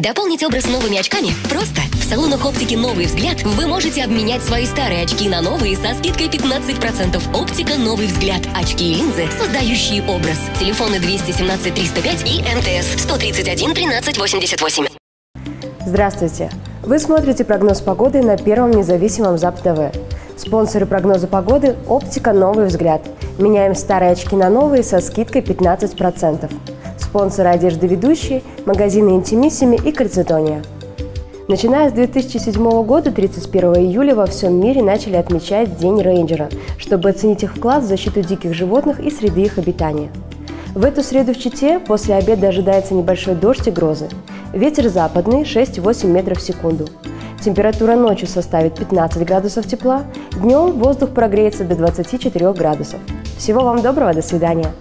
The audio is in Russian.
Дополнить образ новыми очками просто. В салонах оптики «Новый взгляд» вы можете обменять свои старые очки на новые со скидкой 15%. Оптика «Новый взгляд». Очки и линзы, создающие образ. Телефоны 217 305 и МТС 131 13 88. Здравствуйте! Вы смотрите прогноз погоды на первом независимом ЗАП-ТВ. Спонсоры прогноза погоды – «Оптика. Новый взгляд». Меняем старые очки на новые со скидкой 15%. Спонсоры одежды ведущие – магазины «Интимиссими» и «Кальцитония». Начиная с 2007 года, 31 июля во всем мире начали отмечать День рейнджера, чтобы оценить их вклад в защиту диких животных и среды их обитания. В эту среду в Чите после обеда ожидается небольшой дождь и грозы. Ветер западный 6-8 метров в секунду. Температура ночью составит 15 градусов тепла, днем воздух прогреется до 24 градусов. Всего вам доброго, до свидания!